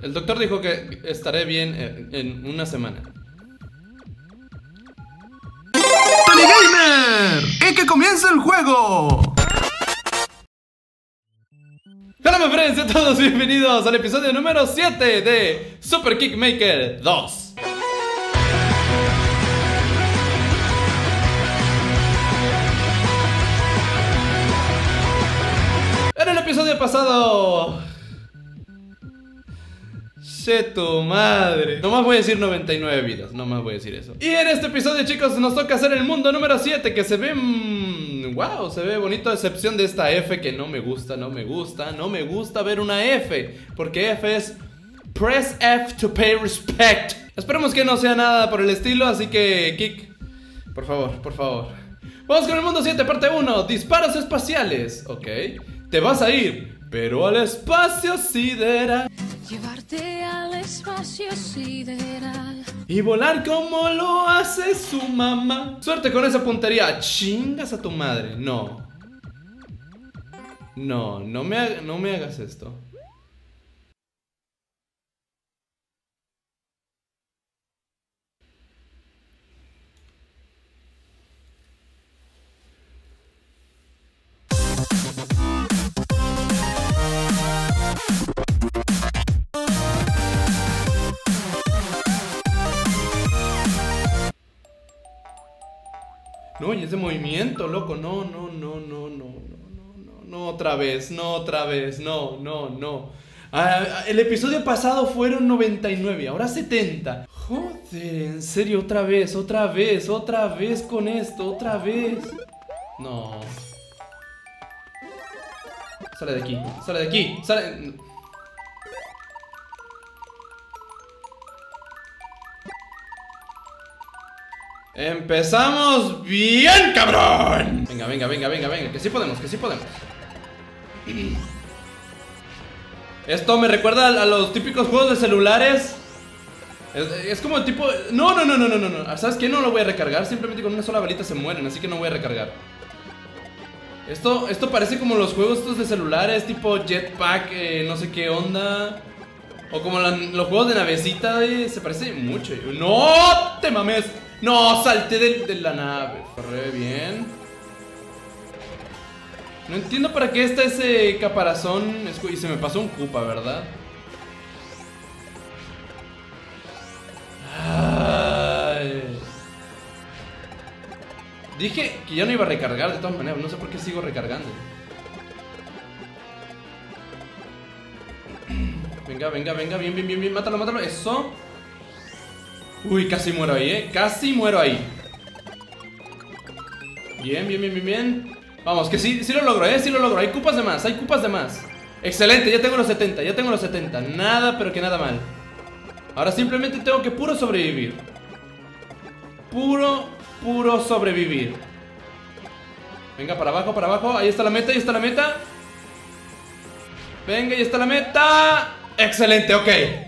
El doctor dijo que estaré bien en, en una semana. ¡Tony Gamer! ¡Y que comience el juego! Hola, my friends, sean todos bienvenidos al episodio número 7 de Super Kickmaker 2. En el episodio pasado... Che tu madre. No más voy a decir 99 vidas, no más voy a decir eso. Y en este episodio, chicos, nos toca hacer el mundo número 7, que se ve... mm, wow, se ve bonito, a excepción de esta F que no me gusta, no me gusta, no me gusta ver una F. Porque F es... Press F to pay respect. Esperemos que no sea nada por el estilo, así que... Kick, por favor, por favor. Vamos con el mundo 7, parte 1. Disparos espaciales. Ok. Te vas a ir, pero al espacio sideral. Llevarte al espacio sideral. Y volar como lo hace su mamá. Suerte con esa puntería. Chingas a tu madre. No. No, no me, no me hagas esto. ¿no? Y es de movimiento, loco. No, no, no, no, no, no, no, no, otra vez, no, otra vez, no, no, no. Ah, ah el episodio pasado fueron 99, ahora 70. Joder, en serio, otra vez, otra vez, otra vez con esto, otra vez. No. Sale de aquí, sale de aquí, sale... Empezamos bien, cabrón. Venga, venga, venga, venga, venga, que sí podemos, que sí podemos. Esto me recuerda a, los típicos juegos de celulares. Es, como tipo. No, no, no, no, no, no, no. ¿Sabes qué? No lo voy a recargar. Simplemente con una sola balita se mueren, así que no voy a recargar. Esto, esto parece como los juegos estos de celulares, tipo Jetpack, eh, no sé qué onda. O como los juegos de navecita, eh, se parece mucho. ¡No! ¡Te mames! ¡No! Salté de, de la nave. Corre bien. No entiendo para qué está ese caparazón. Y se me pasó un Koopa, ¿verdad? Dije que ya no iba a recargar de todas maneras. No sé por qué sigo recargando. Venga, venga, venga, bien, bien, bien, bien, mátalo, mátalo, eso Uy, casi muero ahí, eh, casi muero ahí. Bien, bien, bien, bien, bien. Vamos, que sí, sí lo logro, eh, sí lo logro. Hay cupas de más, hay cupas de más. Excelente, ya tengo los 70, ya tengo los 70 Nada, pero que nada mal. Ahora simplemente tengo que puro sobrevivir. Puro, puro sobrevivir. Venga, para abajo, para abajo. Ahí está la meta, ahí está la meta. Venga, ahí está la meta. Excelente, ok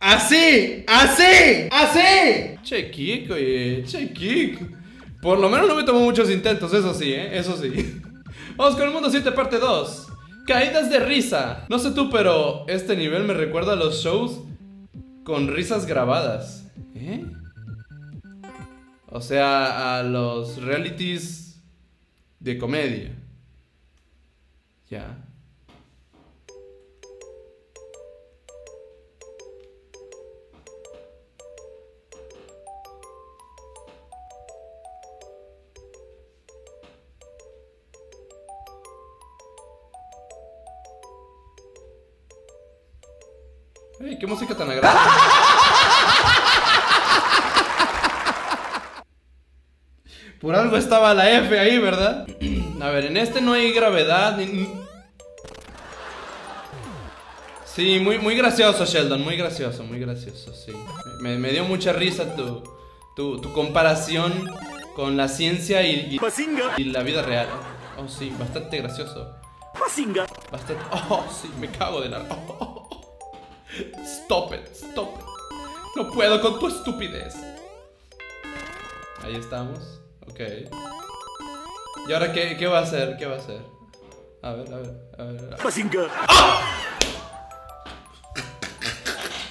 Así, así, así. Che, Kik, oye, che. Por lo menos no me tomó muchos intentos, eso sí, ¿eh? Eso sí. Vamos con el mundo 7, parte 2. Caídas de risa. No sé tú, pero este nivel me recuerda a los shows con risas grabadas. ¿Eh? O sea, a los realities de comedia. Ya. Qué música tan agradable. Por algo estaba la F ahí, ¿verdad? A ver, en este no hay gravedad. ni- Sí, muy, muy gracioso, Sheldon. Muy gracioso, muy gracioso, sí. Me, me dio mucha risa tu, tu, tu comparación con la ciencia y, y, y la vida real. Oh, sí, bastante gracioso. Bastante. Oh, sí, me cago de la. Stop it, stop it. No puedo con tu estupidez. Ahí estamos. Ok. ¿Y ahora qué, qué va a hacer? ¿Qué va a hacer? A ver, a ver, a ver. Bazinga.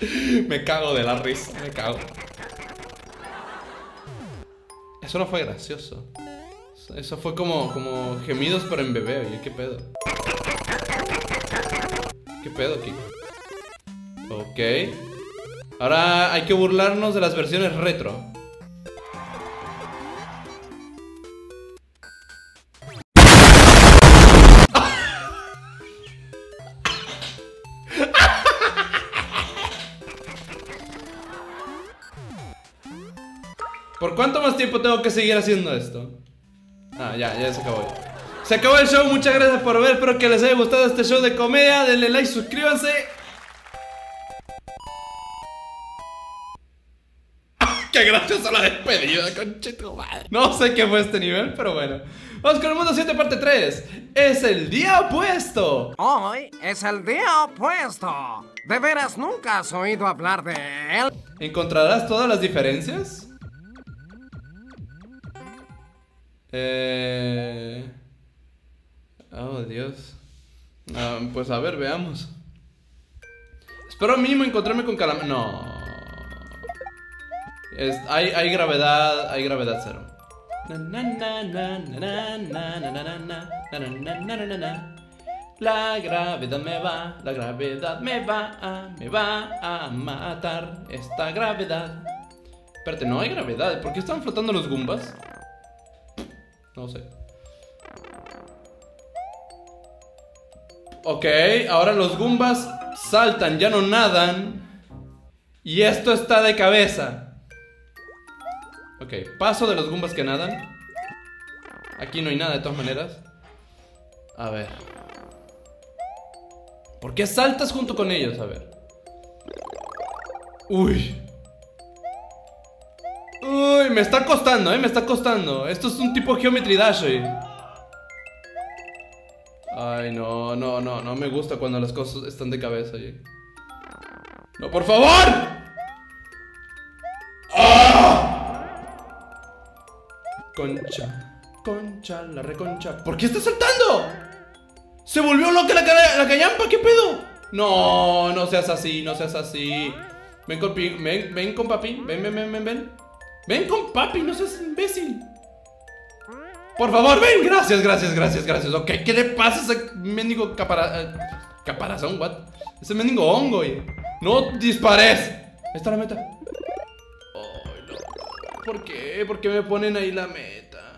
Me cago de la risa, me cago. Eso no fue gracioso. Eso fue como, como gemidos pero en bebé, oye, ¿qué pedo? ¿Qué pedo, Kiko? Ok. Ahora hay que burlarnos de las versiones retro. ¿Por cuánto más tiempo tengo que seguir haciendo esto? Ah, ya, ya se acabó. Se acabó el show, muchas gracias por ver, espero que les haya gustado este show de comedia, denle like, suscríbanse. ¡Qué graciosa la despedida, conchito madre! No sé qué fue este nivel, pero bueno. Vamos con el mundo 7 parte 3. Es el día opuesto. Hoy es el día opuesto. ¿De veras nunca has oído hablar de él? ¿Encontrarás todas las diferencias? Eh... Oh, Dios. Ah, pues a ver, veamos. Espero mínimo encontrarme con calamar. No. Hay, hay gravedad, hay gravedad cero. La gravedad me va, la gravedad me va, a, me va a matar esta gravedad. Espérate, no hay gravedad. ¿Por qué están flotando los gumbas? No sé. Ok, ahora los gumbas saltan, ya no nadan. Y esto está de cabeza. Ok, paso de los Goombas que nadan. Aquí no hay nada de todas maneras. A ver. ¿Por qué saltas junto con ellos? A ver. Uy. Uy, me está costando, eh, me está costando. Esto es un tipo Geometry Dash, oye. Ay, no, no, no, no me gusta cuando las cosas están de cabeza, oye. ¡No, por favor! Concha, concha, la reconcha. ¿Por qué está saltando? ¡Se volvió loca la, ca- la callampa! ¿Qué pedo? No, no seas así, no seas así. Ven con, ven, ven con papi, ven, ven, ven, ven, ven. Ven con papi, no seas imbécil. Por favor, ven. Gracias, gracias, gracias, gracias. Ok, ¿qué le pasa a ese mendigo capara... eh, caparazón? What? Ese mendigo hongo, oye. No dispares. Ahí está la meta. ¿Por qué? ¿Por qué me ponen ahí la meta?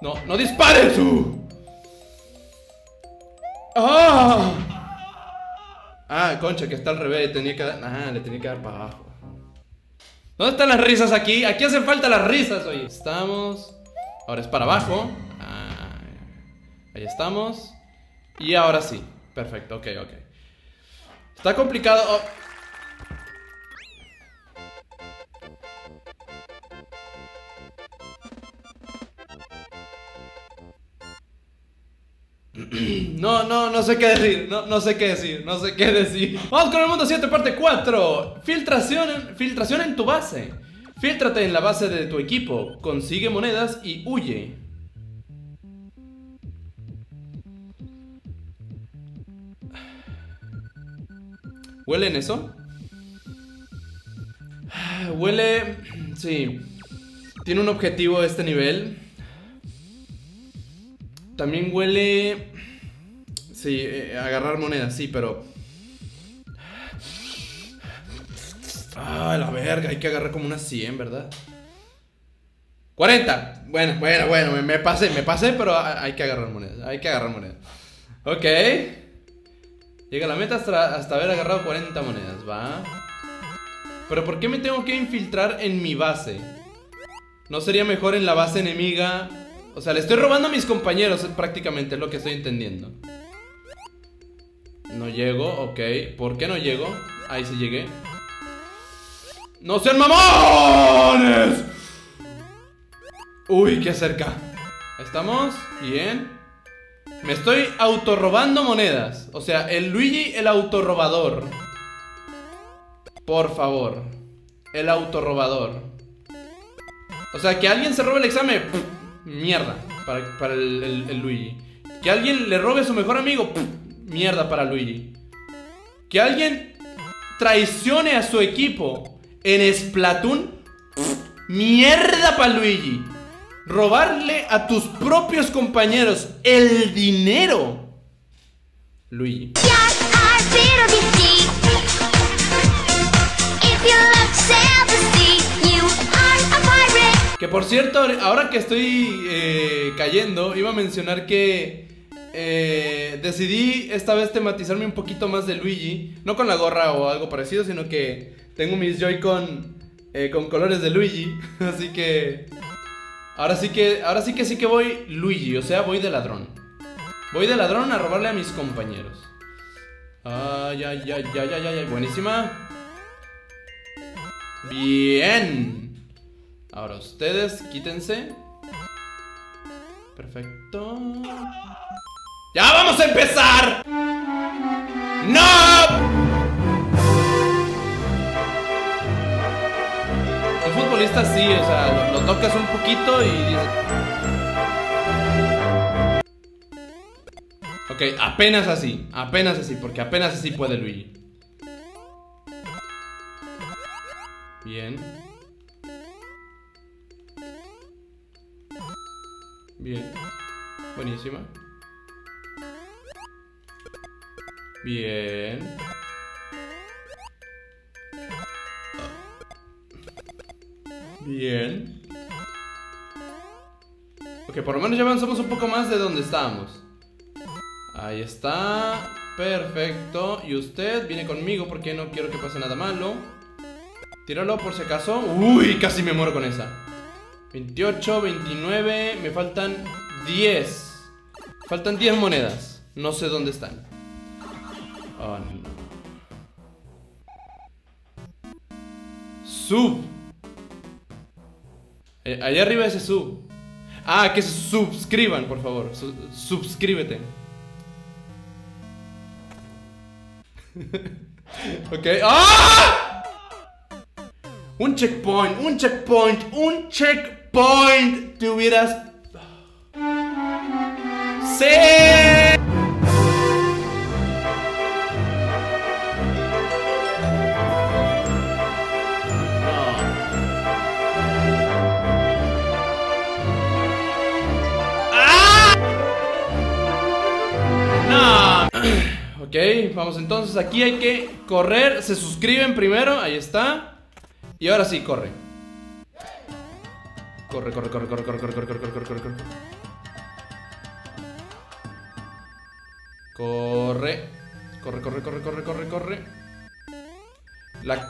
No, no dispares tú. ¡Ah! Ah, concha, que está al revés. Tenía que dar. Ah, le tenía que dar para abajo. ¿Dónde están las risas aquí? Aquí hacen falta las risas, oye. Estamos. Ahora es para abajo. Ah, ahí estamos. Y ahora sí. Perfecto, ok, ok. Está complicado. oh. No, no, no sé qué decir. No, no sé qué decir. No sé qué decir. Vamos con el mundo 7, parte 4. Filtración filtración en tu base. Fíltrate en la base de tu equipo. Consigue monedas y huye. ¿Huele en eso? Huele... Sí. Tiene un objetivo este nivel. También huele... Sí, eh, agarrar monedas, sí, pero... Ah, la verga, hay que agarrar como unas 100, ¿verdad? 40. Bueno, bueno, bueno, me, me pasé, me pasé, pero ha- hay que agarrar monedas. Hay que agarrar monedas. Ok. Llega la meta hasta, hasta haber agarrado 40 monedas, ¿va? Pero ¿por qué me tengo que infiltrar en mi base? ¿No sería mejor en la base enemiga? O sea, le estoy robando a mis compañeros eh, prácticamente, es lo que estoy entendiendo. No llego, ok. ¿Por qué no llego? Ahí sí llegué. ¡No sean mamones! Uy, qué cerca. Estamos. Bien. Me estoy autorrobando monedas. O sea, el Luigi, el autorrobador. Por favor. El autorrobador. O sea, que alguien se robe el examen. Mierda. Para, el, Luigi. Que alguien le robe a su mejor amigo. Mierda para Luigi. Que alguien traicione a su equipo en Splatoon. Mierda para Luigi. Robarle a tus propios compañeros el dinero. Luigi. Que por cierto, ahora que estoy eh, cayendo, iba a mencionar que eh, decidí esta vez tematizarme un poquito más de Luigi. No con la gorra o algo parecido, sino que tengo mis Joy-Con eh, con colores de Luigi. Así que... Ahora sí que, ahora sí que sí que voy Luigi, o sea, voy de ladrón. Voy de ladrón a robarle a mis compañeros. Ay, ay, ay, ay, ay, ay, buenísima. Bien. Ahora ustedes, quítense. Perfecto. ¡Ya vamos a empezar! ¡No! Un futbolista sí, o sea, lo, tocas un poquito y. Ok, apenas así, apenas así, porque apenas así puede Luigi. Bien. Bien. Buenísima. Bien. Bien. Ok, por lo menos ya avanzamos un poco más de donde estábamos. Ahí está. Perfecto. Y usted viene conmigo porque no quiero que pase nada malo. Tíralo por si acaso. Uy, casi me muero con esa. 28, 29. Me faltan 10. Faltan 10 monedas. No sé dónde están. Oh, no. Sub. Eh, allá arriba ese sub. Ah, que se suscriban, por favor. Su- suscríbete. ok. ¡Ah! Un checkpoint, un checkpoint, un checkpoint. Te hubieras. ¡Sí! Ok, vamos entonces. Aquí hay que correr. Se suscriben primero. Ahí está. Y ahora sí, corre. Corre, corre, corre, corre, corre, corre, corre, corre, corre, corre, corre, corre. Corre. Corre, corre, corre, corre, corre, corre. La.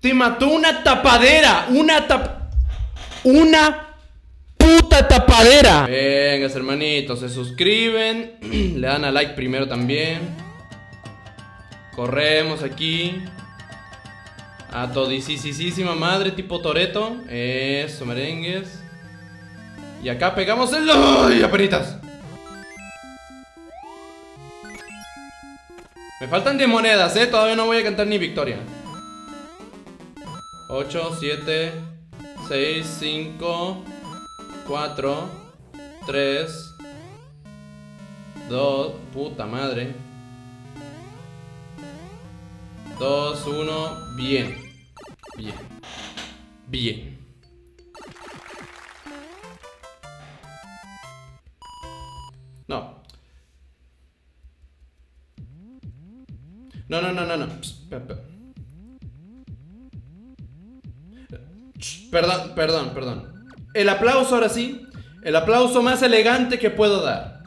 Te mató una tapadera. Una tap. Una puta tapadera. Vengas, hermanitos, se suscriben. Le dan a like primero también. Corremos aquí. A todisísima madre, tipo Toreto. Eso, merengues. Y acá pegamos el. ¡Ay, apenitas! Me faltan 10 monedas, eh. Todavía no voy a cantar ni victoria. 8, 7, 6, 5, 4, 3, 2, puta madre. 2, 1, bien. Bien. Bien. No. No, no, no, no, no. Psst, Perdón, perdón, perdón. El aplauso ahora sí. El aplauso más elegante que puedo dar.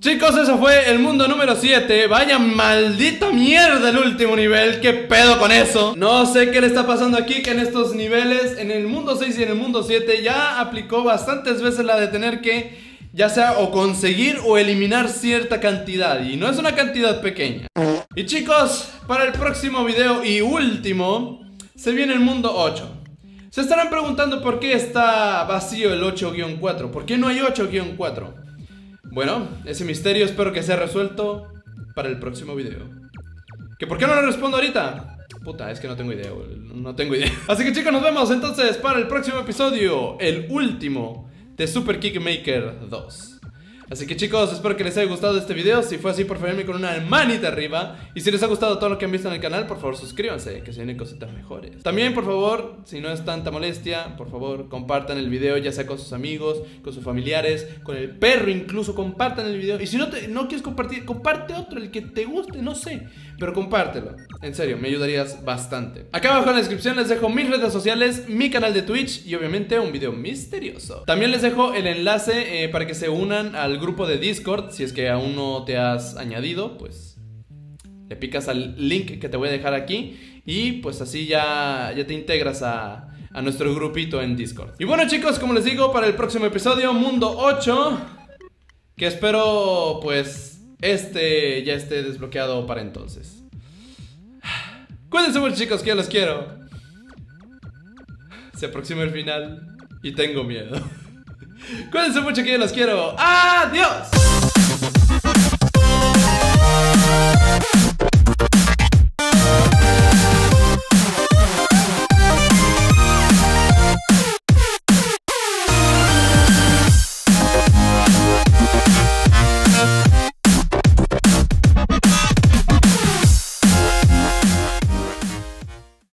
Chicos, eso fue el mundo número 7. Vaya maldita mierda el último nivel. ¿Qué pedo con eso? No sé qué le está pasando aquí, que en estos niveles, en el mundo 6 y en el mundo 7, ya aplicó bastantes veces la de tener que, ya sea o conseguir o eliminar cierta cantidad. Y no es una cantidad pequeña. Y chicos, para el próximo video y último, se viene el mundo 8. Se estarán preguntando por qué está vacío el 8-4. ¿Por qué no hay 8-4? Bueno, ese misterio espero que sea resuelto para el próximo video. ¿Que por qué no lo respondo ahorita? Puta, es que no tengo idea, no tengo idea. Así que chicos, nos vemos entonces para el próximo episodio, el último de Super Kickmaker 2. Así que chicos, espero que les haya gustado este video. Si fue así, por favor, con una manita arriba. Y si les ha gustado todo lo que han visto en el canal, por favor, suscríbanse, que se vienen cositas mejores. También, por favor, si no es tanta molestia, por favor, compartan el video, ya sea con sus amigos, con sus familiares, con el perro incluso, compartan el video. Y si no, te, no quieres compartir, comparte otro, el que te guste, no sé. Pero compártelo. En serio, me ayudarías bastante. Acá abajo en la descripción les dejo mis redes sociales, mi canal de Twitch y obviamente un video misterioso. También les dejo el enlace eh, para que se unan al grupo de Discord. Si es que aún no te has añadido, pues le picas al link que te voy a dejar aquí. Y pues así ya, ya te integras a, a nuestro grupito en Discord. Y bueno chicos, como les digo, para el próximo episodio, Mundo 8, que espero pues este ya esté desbloqueado para entonces. Cuídense mucho chicos, que yo los quiero. Se aproxima el final y tengo miedo. Cuídense mucho que yo los quiero. ¡Adiós!